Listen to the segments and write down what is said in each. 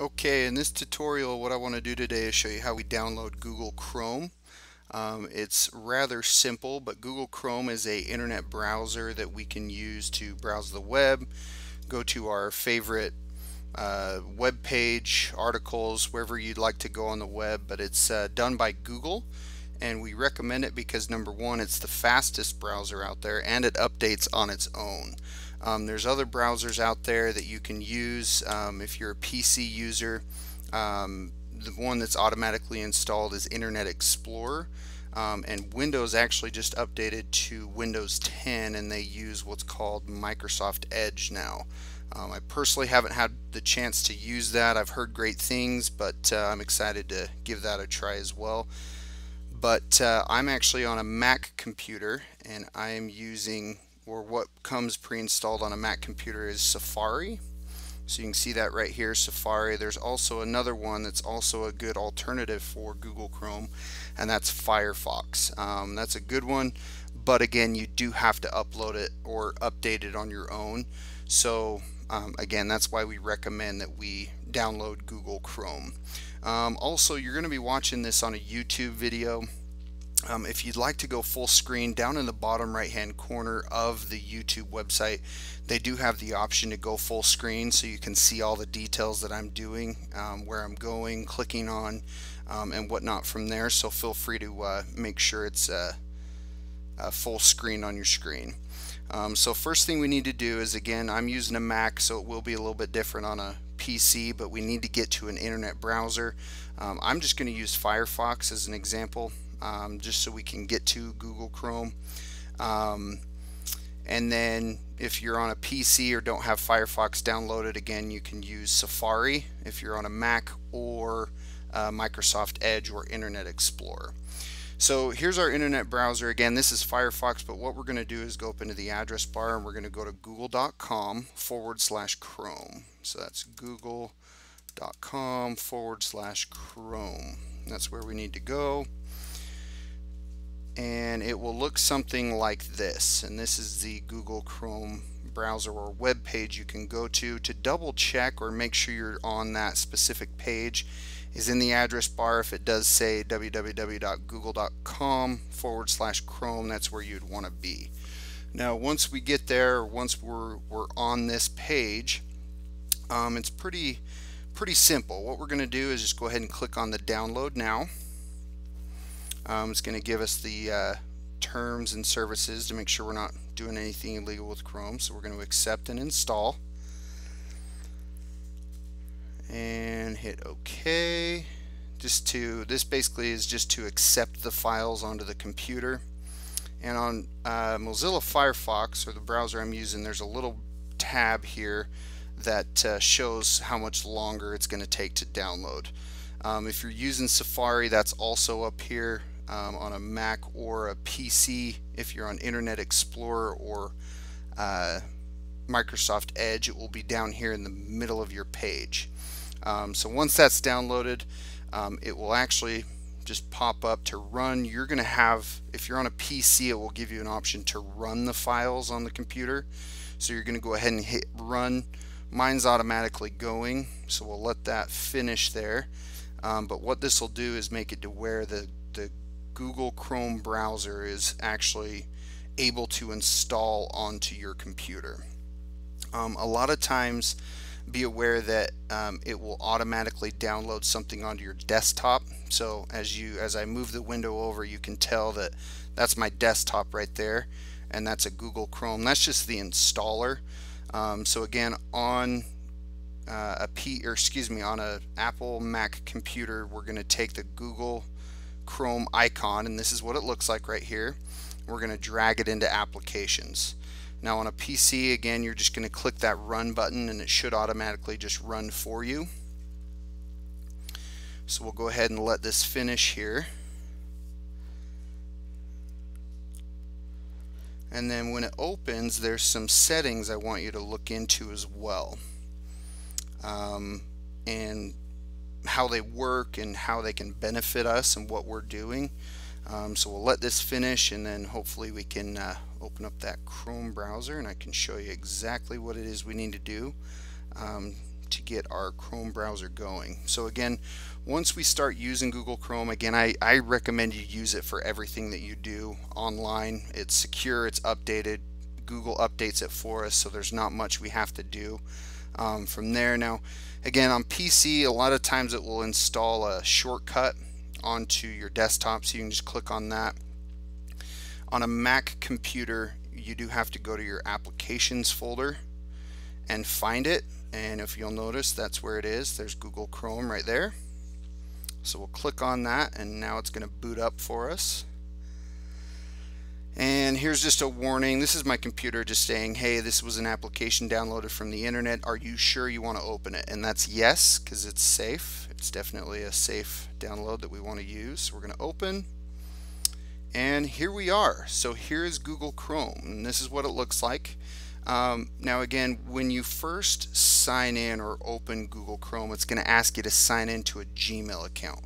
Okay, in this tutorial what I want to do today is show you how we download Google Chrome. Um, it's rather simple, but Google Chrome is a internet browser that we can use to browse the web, go to our favorite uh, web page, articles, wherever you'd like to go on the web, but it's uh, done by Google and we recommend it because number one, it's the fastest browser out there and it updates on its own. Um, there's other browsers out there that you can use um, if you're a PC user. Um, the one that's automatically installed is Internet Explorer. Um, and Windows actually just updated to Windows 10 and they use what's called Microsoft Edge now. Um, I personally haven't had the chance to use that. I've heard great things, but uh, I'm excited to give that a try as well. But uh, I'm actually on a Mac computer and I am using or what comes pre-installed on a Mac computer is Safari. So you can see that right here, Safari. There's also another one that's also a good alternative for Google Chrome, and that's Firefox. Um, that's a good one, but again, you do have to upload it or update it on your own. So um, again, that's why we recommend that we download Google Chrome. Um, also, you're going to be watching this on a YouTube video. Um, if you'd like to go full screen, down in the bottom right hand corner of the YouTube website, they do have the option to go full screen so you can see all the details that I'm doing, um, where I'm going, clicking on, um, and whatnot from there. So feel free to uh, make sure it's uh, full screen on your screen. Um, so first thing we need to do is again I'm using a Mac so it will be a little bit different on a PC but we need to get to an internet browser. Um, I'm just going to use Firefox as an example um, just so we can get to Google Chrome. Um, and then if you're on a PC or don't have Firefox downloaded, again, you can use Safari if you're on a Mac or uh, Microsoft Edge or Internet Explorer. So here's our internet browser. Again, this is Firefox, but what we're going to do is go up into the address bar and we're going to go to google.com forward slash Chrome. So that's google.com forward slash Chrome. That's where we need to go and it will look something like this. And this is the Google Chrome browser or web page you can go to to double check or make sure you're on that specific page. Is in the address bar. If it does say www.google.com forward slash Chrome that's where you'd want to be. Now once we get there once we're, we're on this page um, it's pretty pretty simple. What we're going to do is just go ahead and click on the download now um, it's going to give us the uh, terms and services to make sure we're not doing anything illegal with Chrome. So we're going to accept and install. And hit OK. Just to, this basically is just to accept the files onto the computer. And on uh, Mozilla Firefox, or the browser I'm using, there's a little tab here that uh, shows how much longer it's going to take to download. Um, if you're using Safari, that's also up here um, on a Mac or a PC. If you're on Internet Explorer or uh, Microsoft Edge, it will be down here in the middle of your page. Um, so once that's downloaded, um, it will actually just pop up to run. You're going to have, if you're on a PC, it will give you an option to run the files on the computer. So you're going to go ahead and hit run. Mine's automatically going, so we'll let that finish there. Um, but what this will do is make it to where the, the Google Chrome browser is actually able to install onto your computer. Um, a lot of times be aware that um, it will automatically download something onto your desktop. So as you as I move the window over you can tell that that's my desktop right there and that's a Google Chrome. That's just the installer. Um, so again on uh, a P or excuse me on a Apple Mac computer we're going to take the Google Chrome icon and this is what it looks like right here. We're going to drag it into applications. Now on a PC again you're just going to click that run button and it should automatically just run for you. So we'll go ahead and let this finish here. And then when it opens, there's some settings I want you to look into as well. Um, and how they work and how they can benefit us and what we're doing. Um, so we'll let this finish and then hopefully we can uh, open up that Chrome browser and I can show you exactly what it is we need to do um, to get our Chrome browser going. So again, once we start using Google Chrome, again, I, I recommend you use it for everything that you do online. It's secure, it's updated. Google updates it for us, so there's not much we have to do um, from there. Now, again, on PC, a lot of times it will install a shortcut onto your desktop, so you can just click on that. On a Mac computer, you do have to go to your applications folder and find it and if you'll notice that's where it is there's Google Chrome right there so we'll click on that and now it's going to boot up for us and here's just a warning. This is my computer just saying hey this was an application downloaded from the internet. Are you sure you want to open it? And that's yes because it's safe. It's definitely a safe download that we want to use. So we're going to open. And here we are. So here is Google Chrome and this is what it looks like. Um, now again, when you first sign in or open Google Chrome, it's going to ask you to sign into a Gmail account.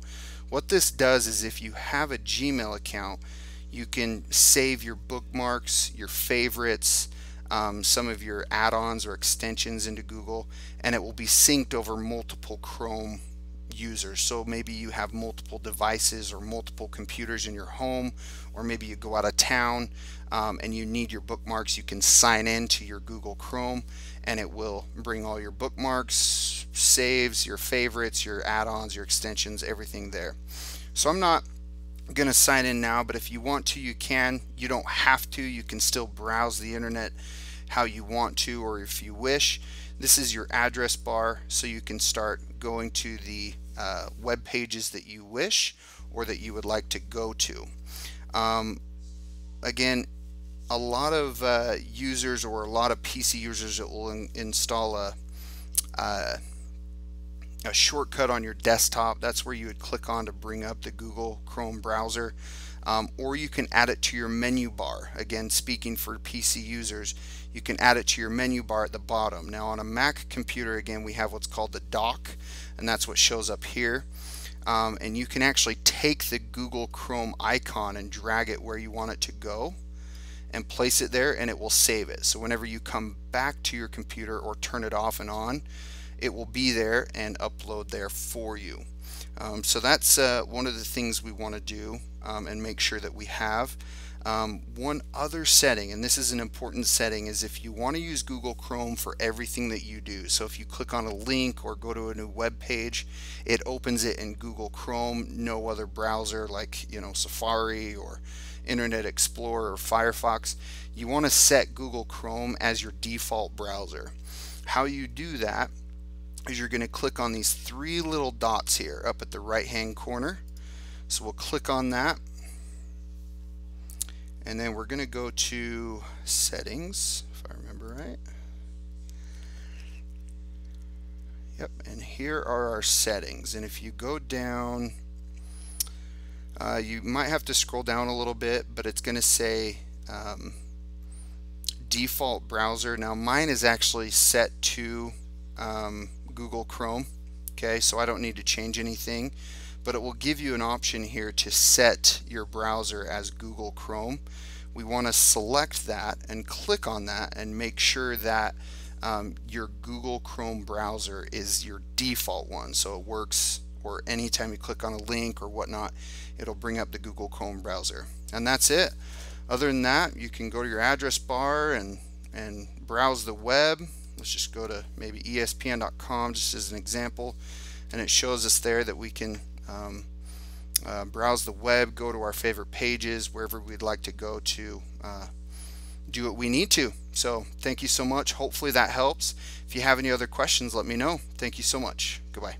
What this does is if you have a Gmail account, you can save your bookmarks, your favorites, um, some of your add-ons or extensions into Google, and it will be synced over multiple Chrome users. So maybe you have multiple devices or multiple computers in your home, or maybe you go out of town um, and you need your bookmarks. You can sign in to your Google Chrome and it will bring all your bookmarks, saves, your favorites, your add-ons, your extensions, everything there. So I'm not going to sign in now, but if you want to, you can. You don't have to. You can still browse the internet how you want to or if you wish. This is your address bar so you can start going to the uh, web pages that you wish or that you would like to go to. Um, again, a lot of uh, users or a lot of PC users that will in install a, uh, a shortcut on your desktop. That's where you would click on to bring up the Google Chrome browser. Um, or you can add it to your menu bar. Again, speaking for PC users, you can add it to your menu bar at the bottom. Now on a Mac computer, again, we have what's called the dock and that's what shows up here. Um, and you can actually take the Google Chrome icon and drag it where you want it to go and place it there and it will save it. So whenever you come back to your computer or turn it off and on, it will be there and upload there for you. Um, so that's uh, one of the things we want to do um, and make sure that we have. Um, one other setting, and this is an important setting, is if you want to use Google Chrome for everything that you do. So if you click on a link or go to a new web page, it opens it in Google Chrome, no other browser like you know Safari or Internet Explorer or Firefox. You want to set Google Chrome as your default browser. How you do that is you're going to click on these three little dots here up at the right hand corner. So we'll click on that and then we're going to go to settings, if I remember right. Yep, and here are our settings. And if you go down, uh, you might have to scroll down a little bit, but it's going to say um, default browser. Now mine is actually set to um, Google Chrome, okay, so I don't need to change anything but it will give you an option here to set your browser as Google Chrome. We want to select that and click on that and make sure that um, your Google Chrome browser is your default one. So it works or anytime you click on a link or whatnot it'll bring up the Google Chrome browser. And that's it. Other than that you can go to your address bar and and browse the web let's just go to maybe espn.com just as an example and it shows us there that we can um, uh, browse the web, go to our favorite pages, wherever we'd like to go to uh, do what we need to. So thank you so much. Hopefully that helps. If you have any other questions, let me know. Thank you so much. Goodbye.